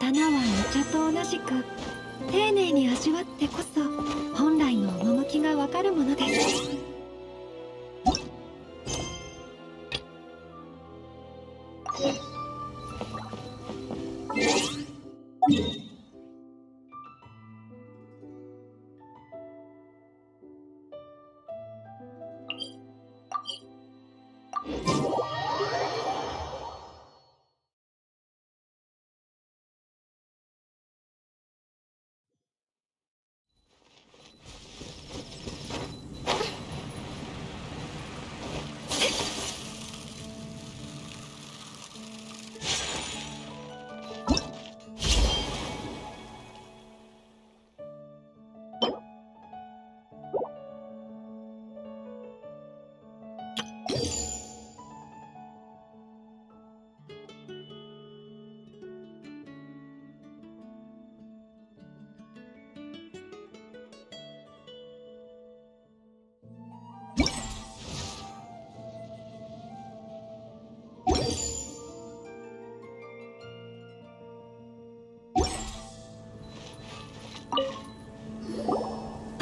刀はお茶と同じく丁寧に味わってこそ本来の趣がわかるものです。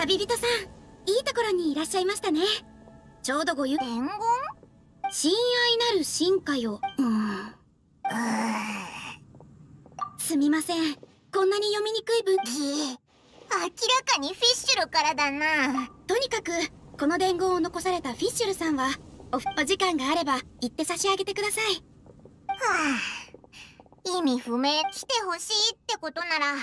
旅人さんいいところにいらっしゃいましたね。ちょうどごゆ伝言？親愛なる進化よ。うん。すみません。こんなに読みにくい文。明らかにフィッシュルからだな。とにかくこの伝言を残されたフィッシュルさんはおお時間があれば言って差し上げてください。はあ。意味不明来てほしいってことなら。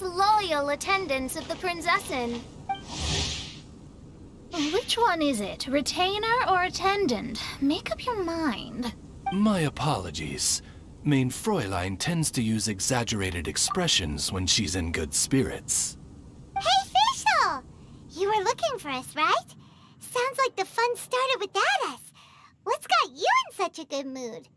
Most loyal attendants of the Prinzessin. Which one is it? Retainer or attendant? Make up your mind. My apologies. Mein Fräulein tends to use exaggerated expressions when she's in good spirits. Hey, Fischl! You were looking for us, right? Sounds like the fun started without us. What's got you in such a good mood?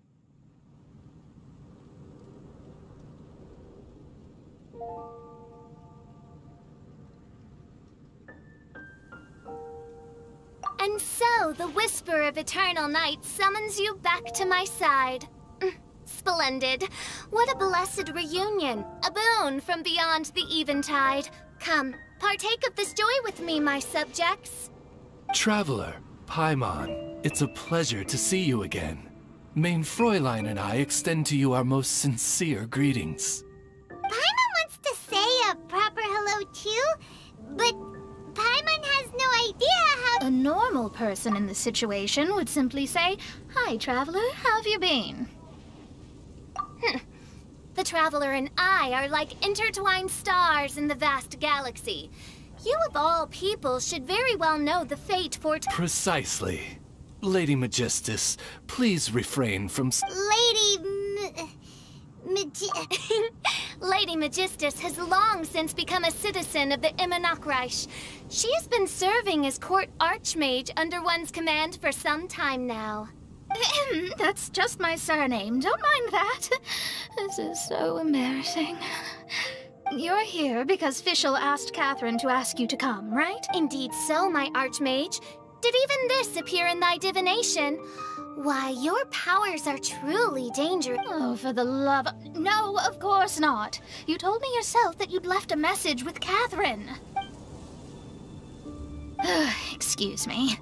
The whisper of eternal night summons you back to my side. Mm, splendid. What a blessed reunion. A boon from beyond the eventide. Come, partake of this joy with me, my subjects. Traveler, Paimon, it's a pleasure to see you again. Mein Fräulein and I extend to you our most sincere greetings. Paimon wants to say a proper hello too, but normal person in this situation would simply say, Hi, traveler, how have you been? Hmm. The Traveler and I are like intertwined stars in the vast galaxy. You of all people should very well know the fate for- Precisely. Lady Megistus, please refrain from Lady... M Lady Megistus has long since become a citizen of the Immernachtreich. She has been serving as court archmage under one's command for some time now. That's just my surname. Don't mind that. This is so embarrassing. You're here because Fischl asked Katheryne to ask you to come, right? Indeed so, my archmage. Did even this appear in thy divination? Why, your powers are truly dangerous. Oh, for the love of... No, of course not. You told me yourself that you'd left a message with Katheryne. Excuse me.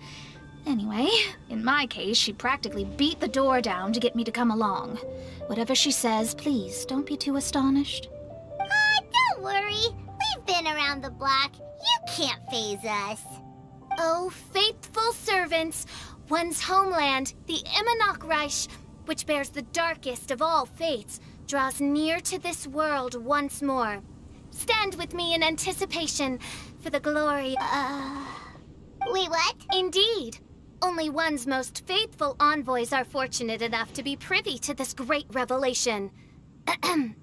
Anyway, in my case, she practically beat the door down to get me to come along. Whatever she says, please don't be too astonished. Ah, don't worry. We've been around the block. You can't phase us. Oh, faithful servants, one's homeland, the Immernachtreich, which bears the darkest of all fates, draws near to this world once more. Stand with me in anticipation for the glory. Uh. Wait, what? Indeed. Only one's most faithful envoys are fortunate enough to be privy to this great revelation. the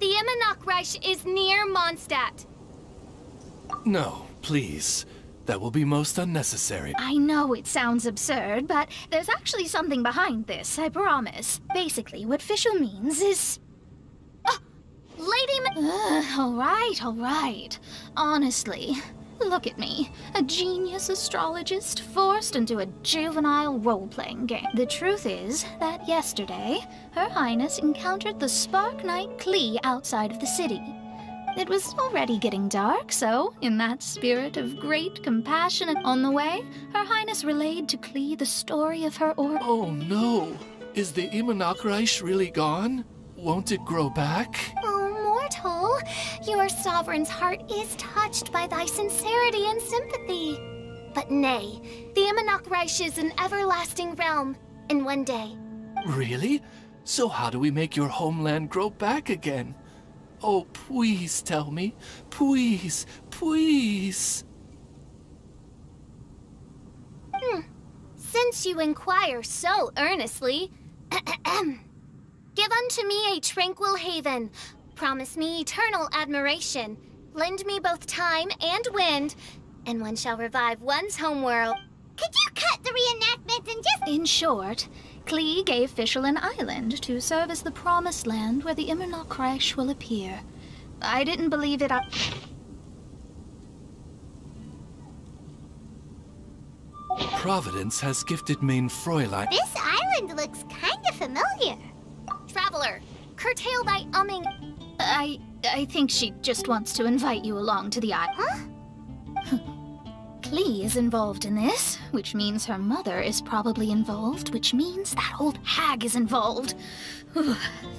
Immernachtreich is near Mondstadt. No, please. That will be most unnecessary. I know it sounds absurd, but there's actually something behind this, I promise. Basically, what Fischl means is... Oh, Lady Ma- all right, all right. Honestly, look at me. A genius astrologist forced into a juvenile role-playing game. The truth is that yesterday, Her Highness encountered the Spark Knight Klee outside of the city. It was already getting dark, so, in that spirit of great compassion on the way, Her Highness relayed to Klee the story of her or- Oh no! Is the Immernacht really gone? Won't it grow back? Oh, mortal, your sovereign's heart is touched by thy sincerity and sympathy. But nay, the Immernacht is an everlasting realm, in one day. Really? So how do we make your homeland grow back again? Oh, please tell me. Please, please. Hmm. Since you inquire so earnestly, give unto me a tranquil haven. Promise me eternal admiration. Lend me both time and wind, and one shall revive one's homeworld. Could you cut the reenactment and just. In short, Klee gave Fischl an island to serve as the promised land where the Immernachtreich will appear. I didn't believe it. I Providence has gifted Mein Fräulein. This island looks kinda familiar. Traveler, curtail thy umming. I I think she just wants to invite you along to the island. Huh? Klee is involved in this, which means her mother is probably involved, which means that old hag is involved.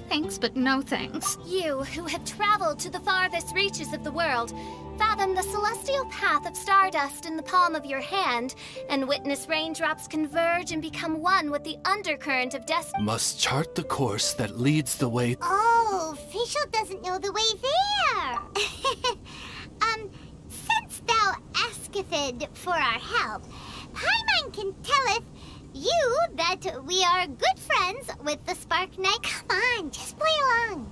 thanks, but no thanks. You, who have traveled to the farthest reaches of the world, fathom the celestial path of stardust in the palm of your hand, and witness raindrops converge and become one with the undercurrent of destiny. Must chart the course that leads the way. Oh, Fischl doesn't know the way there. um, since thou asketh for our help, Paimon can telleth you that we are good friends with the Spark Knight. Come on, just play along.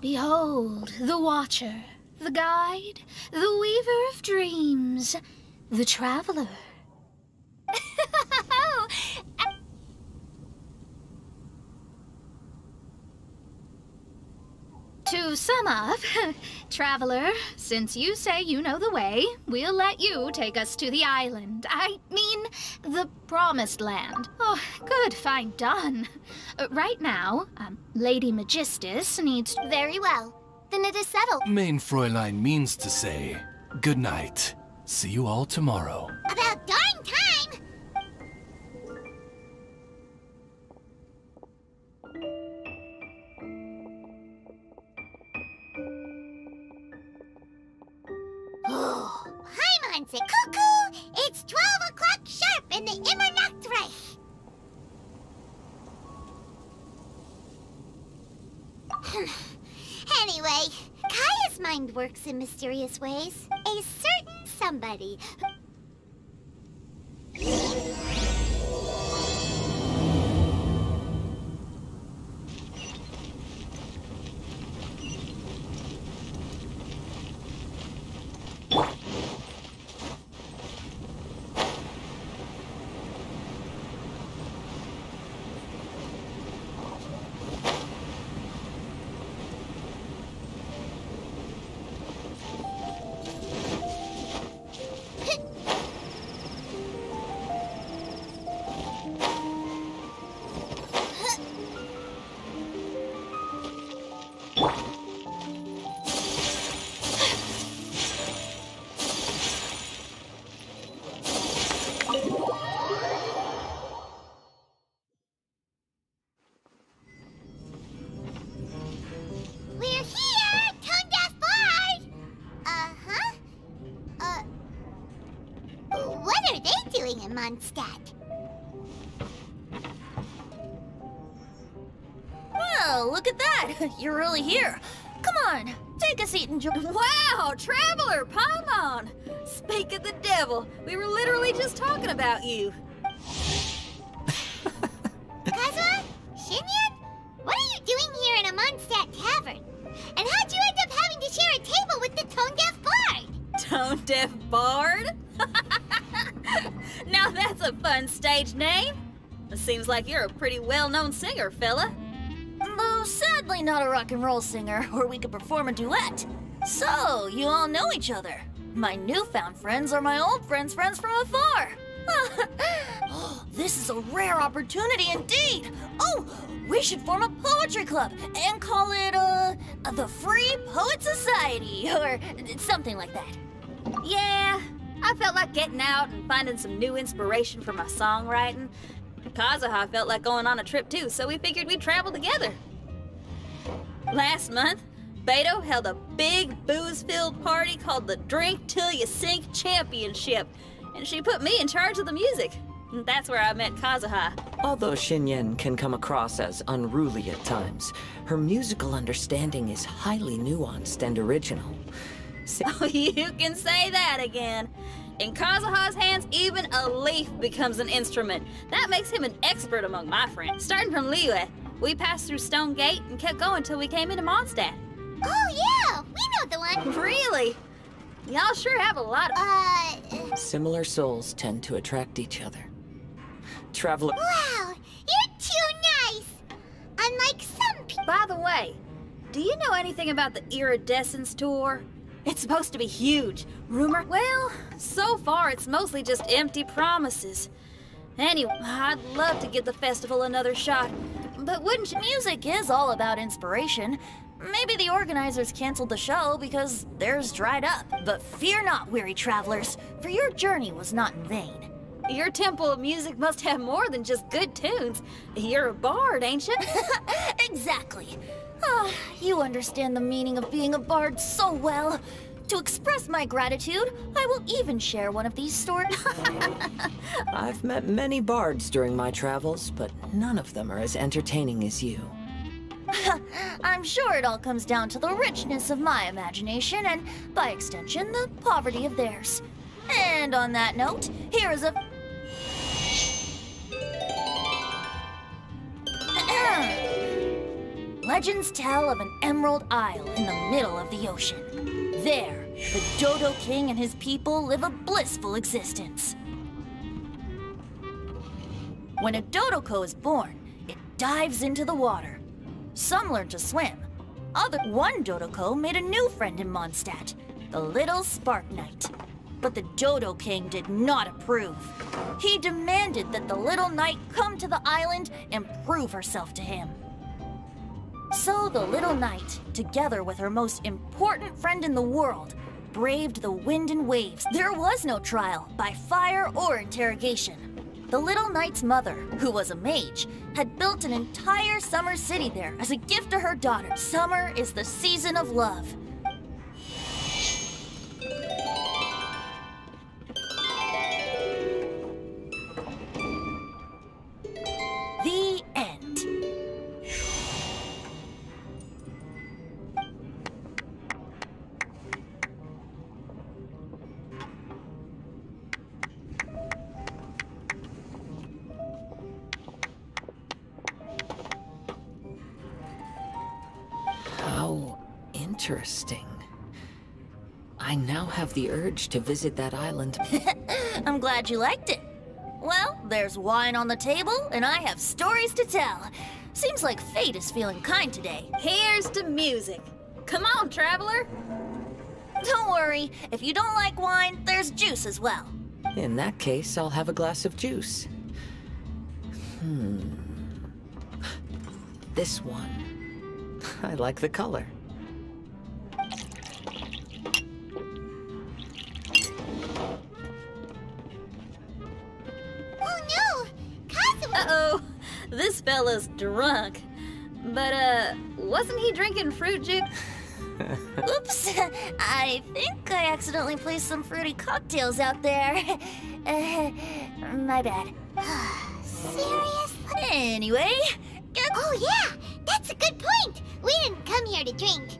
Behold, the Watcher, the Guide, the Weaver of Dreams, the Traveler. To sum up, Traveler, since you say you know the way, we'll let you take us to the island. I mean, the Promised Land. Oh, good, fine, done. Uh, right now, um, Lady Magistus needs. Very well. Then it is settled. Mein Fräulein means to say, good night. See you all tomorrow. About darn Paimon said, Cuckoo! It's 12 o'clock sharp in the Immernachtreich! anyway, Kaeya's mind works in mysterious ways. A certain somebody You're really here. Come on, take a seat and join. Wow, Traveler, Paimon! Speak of the devil, we were literally just talking about you. Kazuha? Xinyan? What are you doing here in a Mondstadt tavern? And how'd you end up having to share a table with the tone deaf bard? Tone Deaf Bard? now that's a fun stage name. It seems like you're a pretty well known singer, fella. Not a rock and roll singer, or we could perform a duet. So, you all know each other. My newfound friends are my old friends' friends from afar. oh, this is a rare opportunity indeed. Oh, we should form a poetry club and call it, uh, the Free Poet Society, or something like that. Yeah, I felt like getting out and finding some new inspiration for my songwriting. Kazuha felt like going on a trip too, so we figured we'd travel together. Last month, Beidou held a big booze-filled party called the Drink Till You Sink Championship, and she put me in charge of the music. And That's where I met Kazuha. Although Xinyan can come across as unruly at times, her musical understanding is highly nuanced and original. Si- Oh, you can say that again. In Kazuha's hands, even a leaf becomes an instrument. That makes him an expert among my friends. Starting from Liyue, we passed through Stone Gate and kept going till we came into Mondstadt. Oh, yeah, we know the one. Really? Y'all sure have a lot of. Uh, Similar souls tend to attract each other. Traveler. wow, you're too nice. Unlike some people. By the way, do you know anything about the Iridescence tour? It's supposed to be huge. Rumor? Well, so far it's mostly just empty promises. Anyway, I'd love to give the festival another shot. But wouldn't you? Music is all about inspiration. Maybe the organizers canceled the show because theirs dried up. But fear not, weary travelers, for your journey was not in vain. Your temple of music must have more than just good tunes. You're a bard, ain't you? exactly. Ah, you understand the meaning of being a bard so well. To express my gratitude, I will even share one of these stories. I've met many bards during my travels, but none of them are as entertaining as you. I'm sure it all comes down to the richness of my imagination and, by extension, the poverty of theirs. And on that note, here is a. Legends tell of an emerald isle in the middle of the ocean. There, the Dodo King and his people live a blissful existence. When a Dodoco is born, it dives into the water. Some learn to swim. Other one Dodoco made a new friend in Mondstadt, the little Spark Knight. But the Dodo King did not approve. He demanded that the little knight come to the island and prove herself to him. So the little knight, together with her most important friend in the world, braved the wind and waves. There was no trial by fire or interrogation. The little knight's mother, who was a mage, had built an entire summer city there as a gift to her daughter. Summer is the season of love. Urge to visit that island. I'm glad you liked it. Well, there's wine on the table, and I have stories to tell. Seems like fate is feeling kind today. Here's to music. Come on, traveler. Don't worry, if you don't like wine, there's juice as well. In that case, I'll have a glass of juice. Hmm. This one. I like the color. This fella's drunk. But, uh, wasn't he drinking fruit juice? Oops, I think I accidentally placed some fruity cocktails out there. Uh, my bad. Seriously? Anyway, Oh yeah, that's a good point. We didn't come here to drink.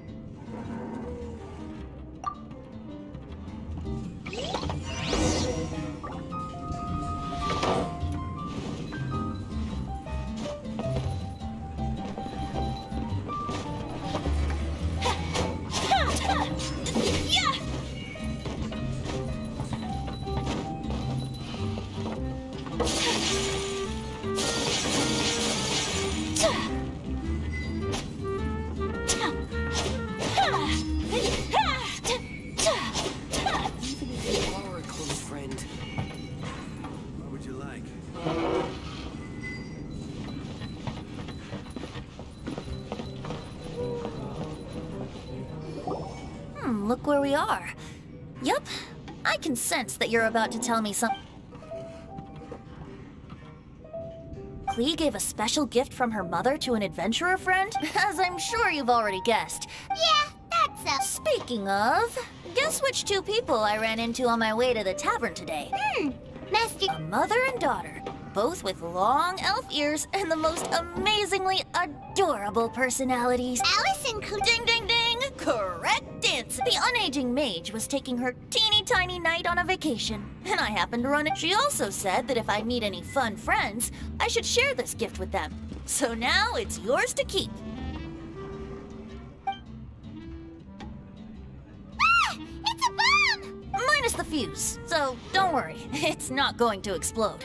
You're about to tell me some. Klee gave a special gift from her mother to an adventurer friend, as I'm sure you've already guessed. Yeah, that's a. Speaking of, guess which two people I ran into on my way to the tavern today? Hmm. Master. A mother and daughter, both with long elf ears and the most amazingly adorable personalities. Alice and Cl- Ding ding ding! Correct The unaging mage was taking her teeny tiny knight on a vacation, and I happened to run it. She also said that if I meet any fun friends, I should share this gift with them. So now it's yours to keep. Ah! It's a bomb! Minus the fuse, so don't worry, it's not going to explode.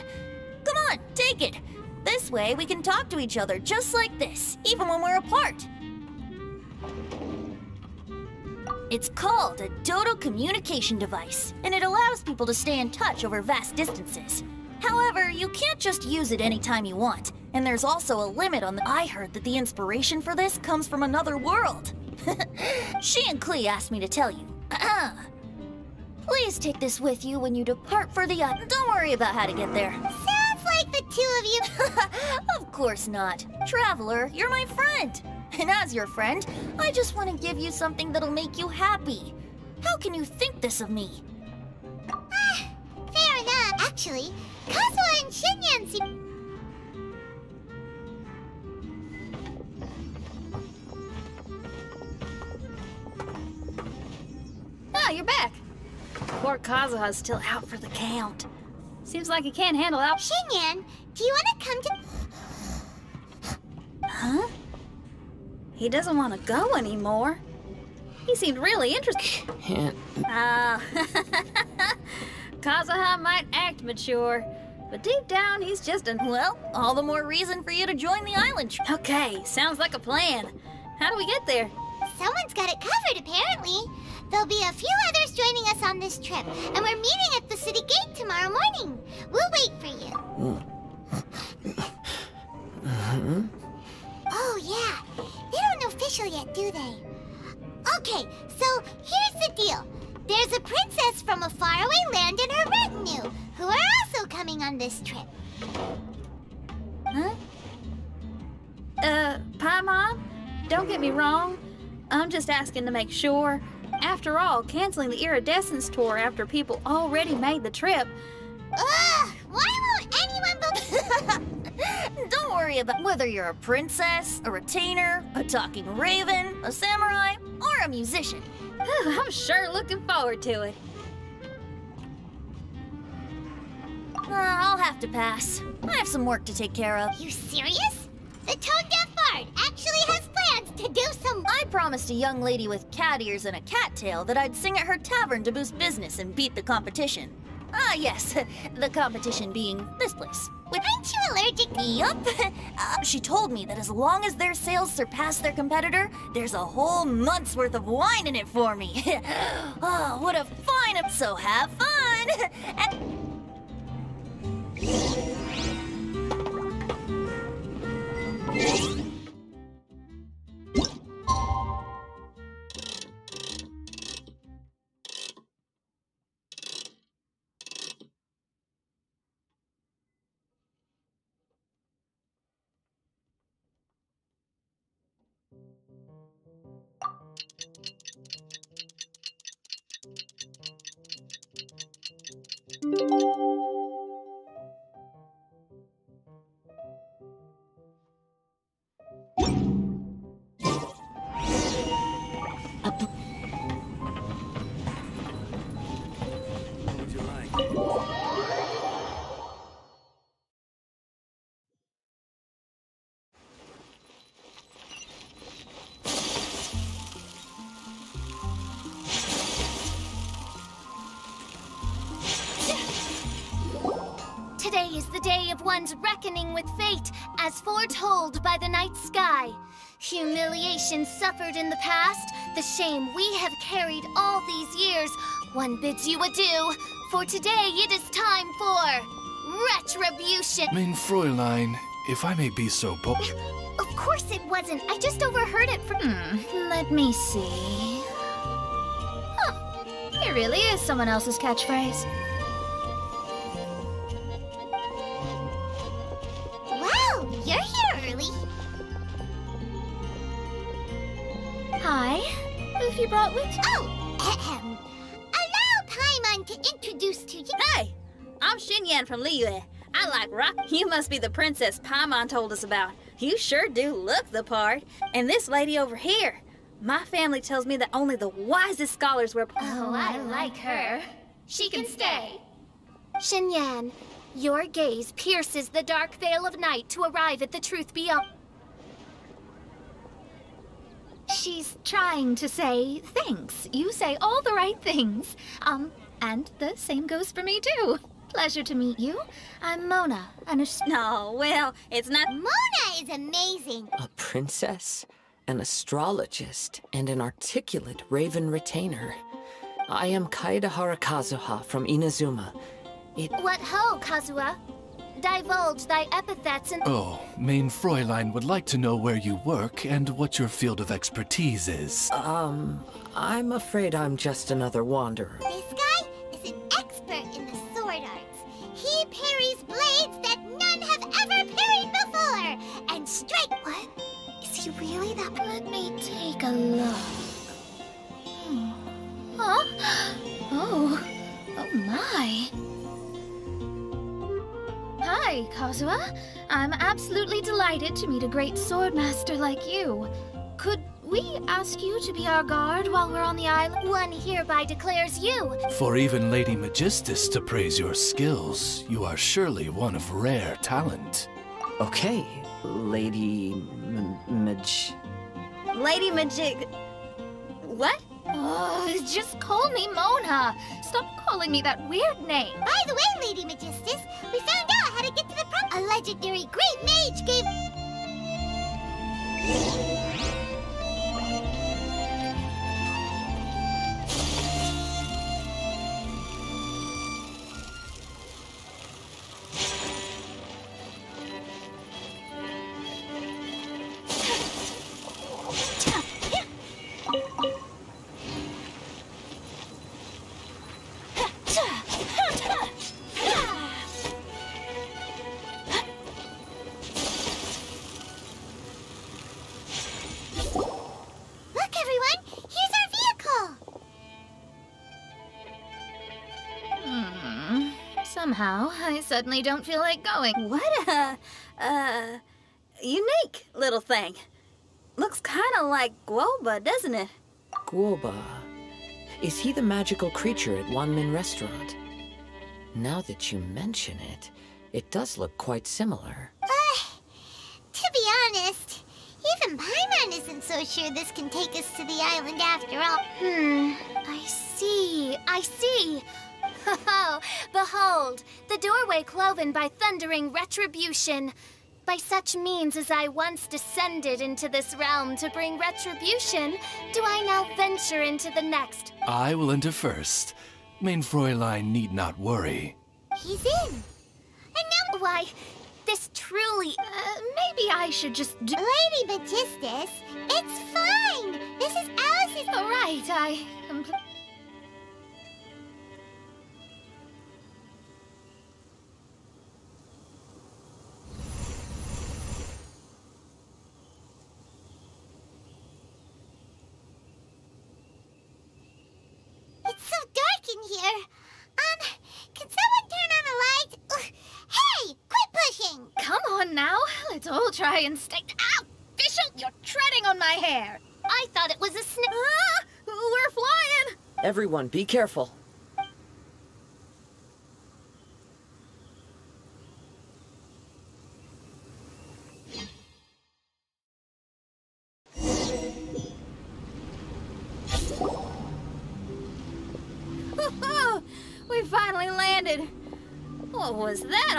Come on, take it. This way we can talk to each other just like this, even when we're apart. It's called a Dodo communication device, and it allows people to stay in touch over vast distances. However, you can't just use it anytime you want, and there's also a limit on the. I heard that the inspiration for this comes from another world. she and Klee asked me to tell you. Please take this with you when you depart for the island. Don't worry about how to get there. Sounds like the two of you. of course not. Traveler, you're my friend. And as your friend, I just want to give you something that'll make you happy. How can you think this of me? Ah, fair enough. Actually, Kazuha and Xinyan seem. Ah, you're back. Poor Kazuha's still out for the count. Seems like he can't handle out. Xinyan, do you want to come to? Huh? He doesn't want to go anymore. He seemed really interested. Can't. Ah, Kazuha might act mature, but deep down he's just an. Well, all the more reason for you to join the island. tr- Okay, sounds like a plan. How do we get there? Someone's got it covered, apparently. There'll be a few others joining us on this trip, and we're meeting at the city gate tomorrow morning. We'll wait for you. Oh, yeah. They don't know official yet, do they? Okay, so here's the deal. There's a princess from a faraway land and her retinue, who are also coming on this trip. Huh? Uh, Paimon, don't get me wrong. I'm just asking to make sure. After all, canceling the iridescence tour after people already made the trip. Ugh, why won't anyone believe... Don't worry about whether you're a princess, a retainer, a talking raven, a samurai, or a musician. I'm sure looking forward to it. Uh, I'll have to pass. I have some work to take care of. You serious? The Tone Deaf Bard actually has plans to do some... I promised a young lady with cat ears and a cat tail that I'd sing at her tavern to boost business and beat the competition. Ah, yes, the competition being this place. Aren't you allergic? Yup. Uh, she told me that as long as their sales surpass their competitor, there's a whole month's worth of wine in it for me. oh, what a fine... So have fun! and... one's reckoning with fate as foretold by the night sky. Humiliation suffered in the past, the shame we have carried all these years, one bids you adieu, for today it is time for retribution. Mein Fräulein, if I may be so bold. Of course it wasn't. I just overheard it from. Hmm, let me see. Huh. It really is someone else's catchphrase. Hi. Who've you brought with you? Oh, ahem. Um, allow Paimon to introduce to you. Hey, I'm Xinyan from Liyue. I like rock. You must be the princess Paimon told us about. You sure do look the part. And this lady over here. My family tells me that only the wisest scholars wear. Oh, I like her. She can stay. Xinyan, your gaze pierces the dark veil of night to arrive at the truth beyond. She's trying to say thanks. You say all the right things. Um, and the same goes for me too. Pleasure to meet you. I'm Mona, an ast- No, well, it's not. Mona is amazing. A princess, an astrologist, and an articulate raven retainer. I am Kaedehara Kazuha from Inazuma. It What ho, Kazuha? Divulge thy epithets and. Oh, Mein Fräulein would like to know where you work and what your field of expertise is. um I'm afraid I'm just another wanderer. This guy is an expert in the sword arts. He parries blades that none have ever parried before, and strike. What? Is he really that? Let me take a look. Hmm. Huh? Oh. Oh my. Hi, Kazuha. I'm absolutely delighted to meet a great swordmaster like you. Could we ask you to be our guard while we're on the island? One hereby declares you. For even Lady Megistus to praise your skills, you are surely one of rare talent. Okay, Lady M- Maj. Lady Magic. What? Oh, just call me Mona. Stop calling me that weird name. By the way, Lady Megistus, we found out how to get to the A legendary great mage gave. Suddenly don't feel like going. What a. uh. unique little thing. Looks kind of like Guoba, doesn't it? Guoba. Is he the magical creature at Wanmin Restaurant? Now that you mention it, it does look quite similar. To be honest, even Paimon isn't so sure this can take us to the island after all. Hmm, I see, I see. Oh, behold, the doorway cloven by thundering retribution. By such means as I once descended into this realm to bring retribution, do I now venture into the next. I will enter first. Mein Fräulein need not worry. He's in. And now, why, this truly. Uh, maybe I should just do. Lady Megistus, it's fine. This is Alice's. All right, I. compl- in here. Um, can someone turn on a light? Ugh. Hey, quit pushing. Come on now, let's all try and stay. Ow! Bishop, you're treading on my hair. I thought it was a snake. Ah, we're flying! Everyone, be careful.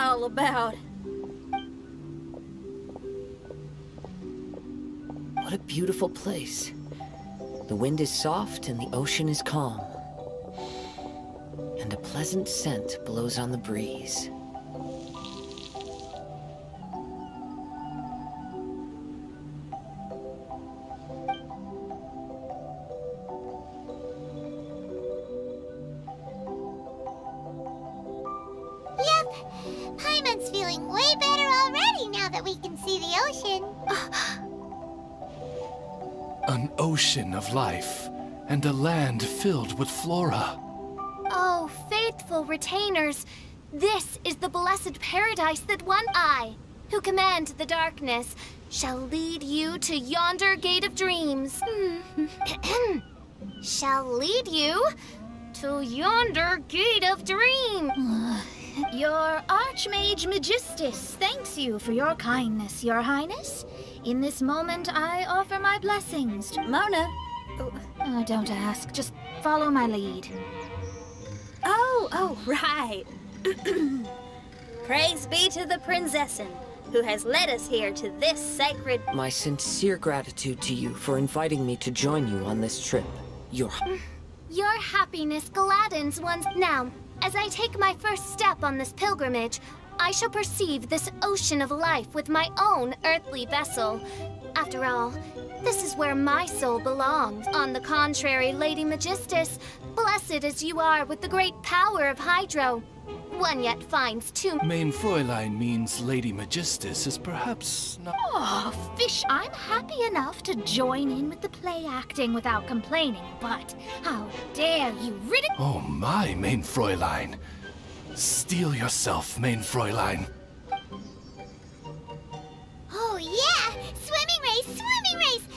all about? What a beautiful place. The wind is soft and the ocean is calm. And a pleasant scent blows on the breeze. An ocean of life, and a land filled with flora. Oh, faithful retainers, this is the blessed paradise that one I, who command the darkness, shall lead you to yonder gate of dreams. shall lead you to yonder gate of dreams. Your Archmage Megistus thanks you for your kindness, Your Highness. In this moment, I offer my blessings to. Mona. Oh, uh, don't ask, just follow my lead. Oh, oh, right. Praise be to the Prinzessin, who has led us here to this sacred. My sincere gratitude to you for inviting me to join you on this trip. Your Your happiness gladdens one's. Now, as I take my first step on this pilgrimage, I shall perceive this ocean of life with my own earthly vessel. After all, this is where my soul belongs. On the contrary, Lady Megistus, blessed as you are with the great power of Hydro, one yet finds too. Mein Fräulein means Lady Megistus is perhaps not. Oh, fish, I'm happy enough to join in with the play acting without complaining, but how dare you ridicule. Oh my, Mein Fräulein. Steel yourself, Mein Fräulein. Oh, yeah! Swimming race, swimming race!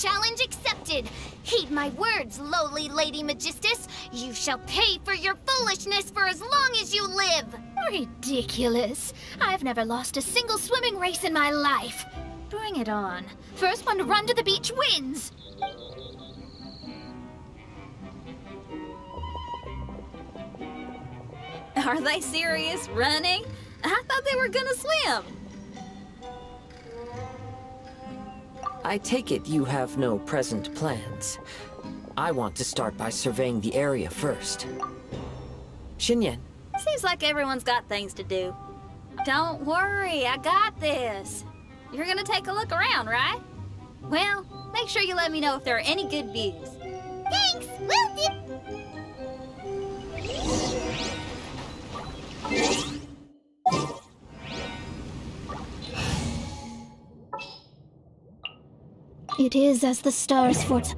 Challenge accepted. Heed my words, lowly Lady Megistus. You shall pay for your foolishness for as long as you live. Ridiculous. I've never lost a single swimming race in my life. Bring it on. First one to run to the beach wins. Are they serious? Running? I thought they were gonna swim. I take it you have no present plans. I want to start by surveying the area first. Xinyan, Seems like everyone's got things to do. Don't worry, I got this. You're gonna take a look around, right? Well, make sure you let me know if there are any good views. Thanks, will do! It is as the stars fort.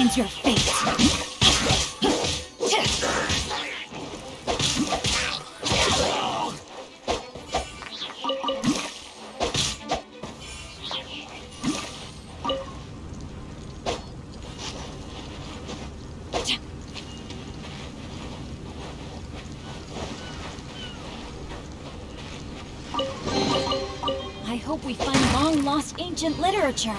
Your fate. I hope we find long lost ancient literature.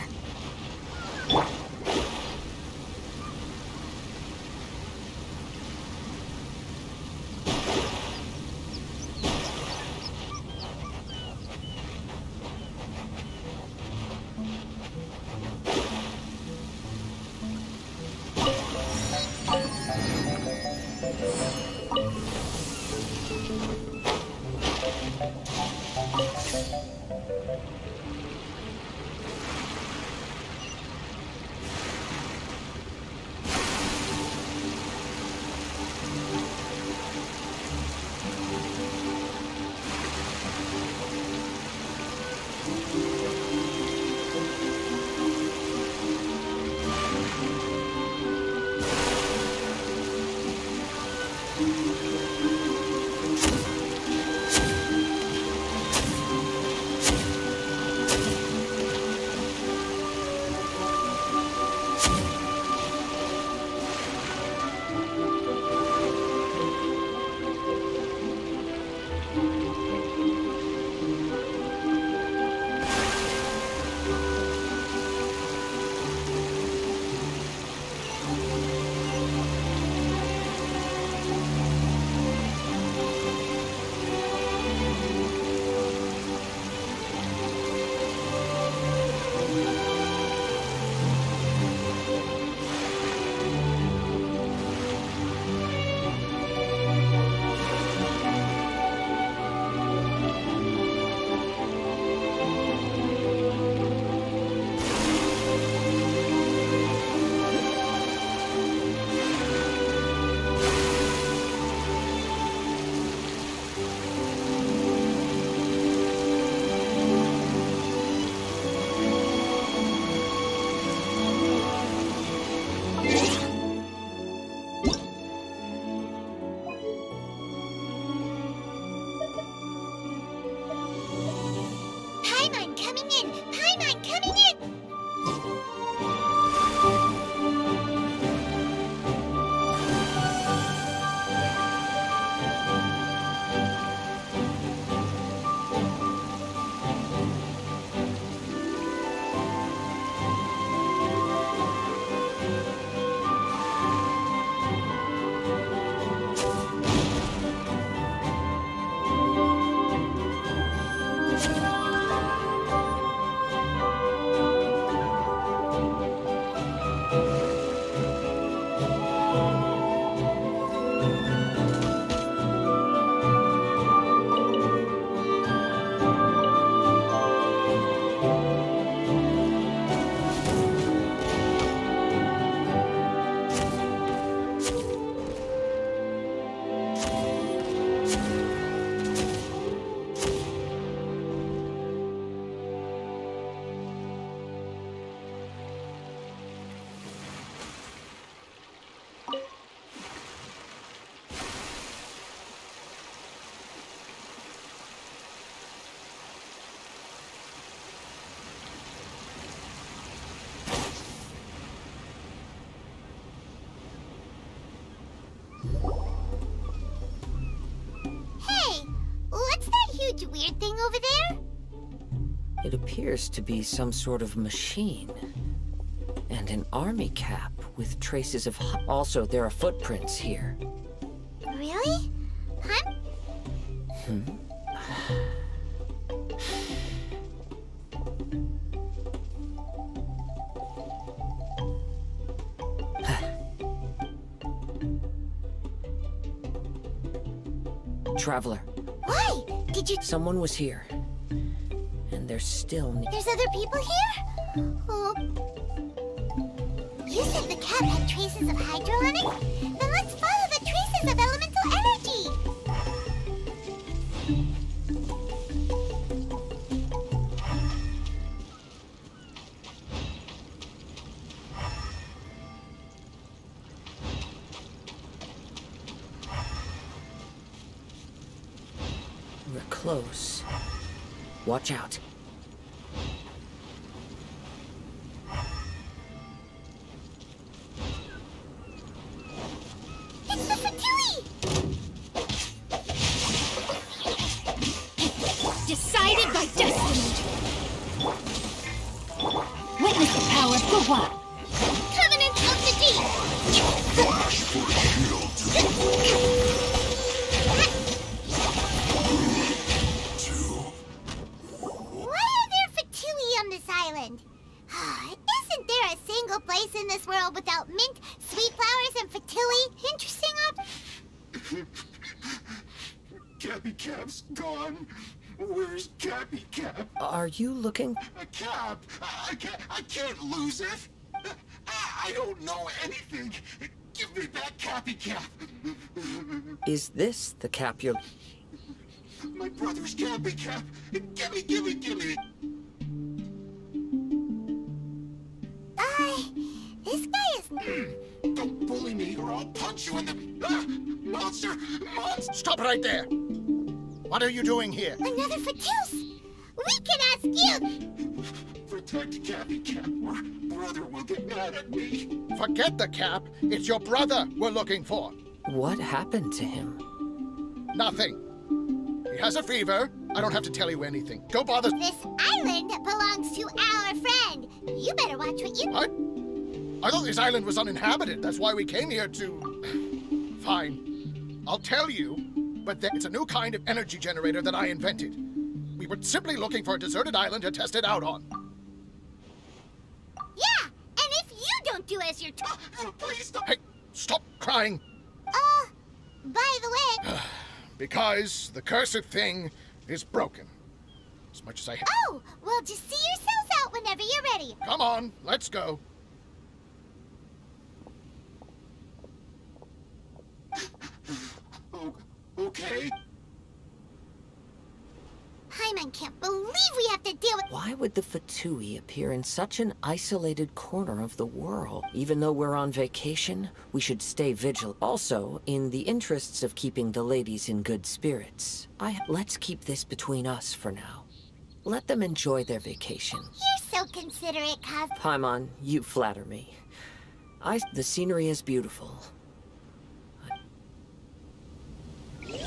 あ! Appears to be some sort of machine. And an army cap with traces of... Also, there are footprints here. Really? Huh? Hmm? Traveler, Why? Did you... someone was here. Still... ne- There's other people here? Oh. You said the cap had traces of hydro on it? Then let's follow the traces of elemental energy! We're close. Watch out. You looking... A cap. I I can't. I can't lose it. I, I don't know anything. Give me back Cappy Cap. Is this the cap you're... My brother's Cappy Cap. Gimme, gimme, gimme. Uh, this guy is... Don't bully me or I'll punch you in the... Ah! Monster! Monster! Stop right there! What are you doing here? Another Fatus! We can ask you! Protect Cappy Cap or brother will get mad at me. Forget the cap. It's your brother we're looking for. What happened to him? Nothing. He has a fever. I don't have to tell you anything. Don't bother. This island belongs to our friend. You better watch what you... What? I thought this island was uninhabited. That's why we came here to. Fine. I'll tell you, but th- it's a new kind of energy generator that I invented. We were simply looking for a deserted island to test it out on. Yeah, and if you don't do as you're told... Please stop. Hey, stop crying. Uh, by the way... Because the cursed thing is broken. As much as I. Oh, well, just see yourselves out whenever you're ready. Come on, let's go. Oh, okay. Paimon can't believe we have to deal with... Why would the Fatui appear in such an isolated corner of the world? Even though we're on vacation, we should stay vigilant. Also, in the interests of keeping the ladies in good spirits, I let's keep this between us for now. Let them enjoy their vacation. You're so considerate, Kaz. Paimon, you flatter me. I the scenery is beautiful. We're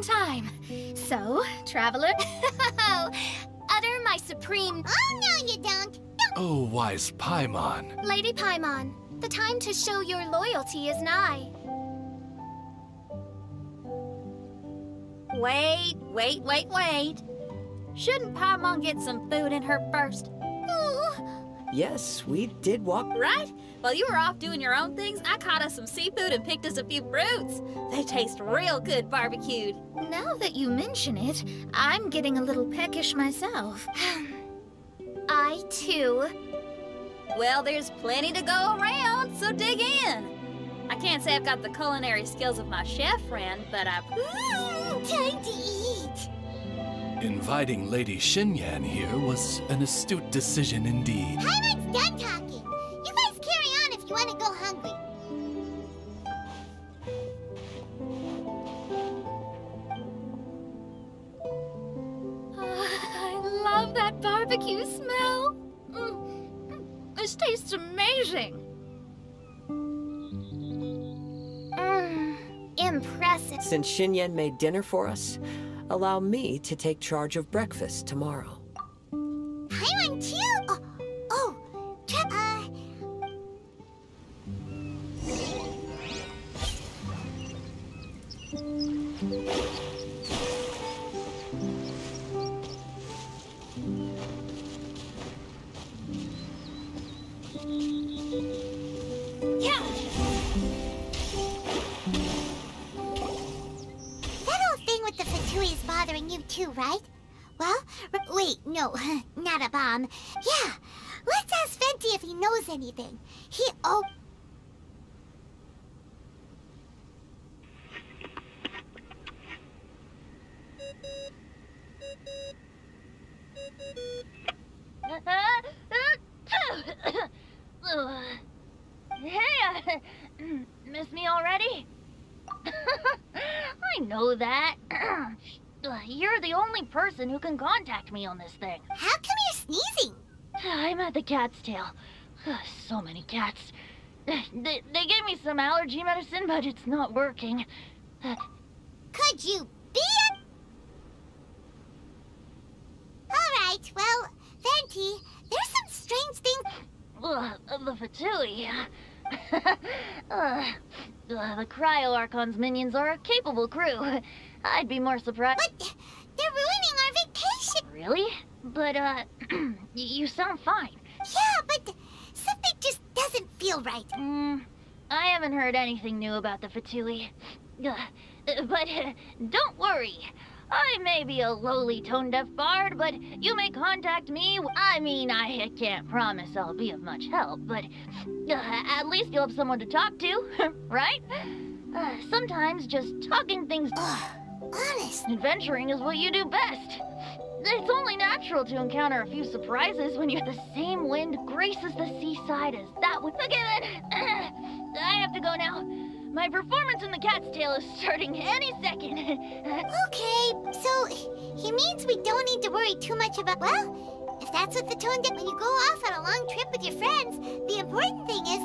in time. So, traveler, Utter my supreme Oh, no, you don't. Oh, wise Paimon. Lady Paimon. The time to show your loyalty is nigh. Wait, wait, wait, wait. Shouldn't Paimon get some food in her first? Yes, we did walk. Right? While you were off doing your own things, I caught us some seafood and picked us a few fruits. They taste real good barbecued. now that you mention it, I'm getting a little peckish myself. I, too. Well, there's plenty to go around, so dig in. I can't say I've got the culinary skills of my chef friend, but I. Mmm, time to eat. Inviting Lady Xinyan here was an astute decision indeed. Paimon's Since Xinyan made dinner for us, allow me to take charge of breakfast tomorrow. miss me already? I know that. Uh, you're the only person who can contact me on this thing. How come you're sneezing? I'm at the cat's tail. So many cats. They, they gave me some allergy medicine, but it's not working. Could you be a... Alright, well, Venti, there's some strange things... Ugh, uh, the Fatui. uh, uh, the Cryo Archon's minions are a capable crew. I'd be more surprised. But they're ruining our vacation! Really? But, uh, you sound fine. Yeah, but something just doesn't feel right. Mm, I haven't heard anything new about the Fatui. Ugh, But uh, don't worry. I may be a lowly tone deaf bard, but you may contact me. I mean, I can't promise I'll be of much help, but uh, at least you'll have someone to talk to, right? Uh, sometimes just talking things. Honest. Adventuring is what you do best. It's only natural to encounter a few surprises when you're the same wind graces the seaside as that one. Then, I have to go now. My performance in the cat's tail is starting any second. Okay, so he means we don't need to worry too much about... Well, if that's what the tone deaf... When you go off on a long trip with your friends, the important thing is...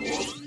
you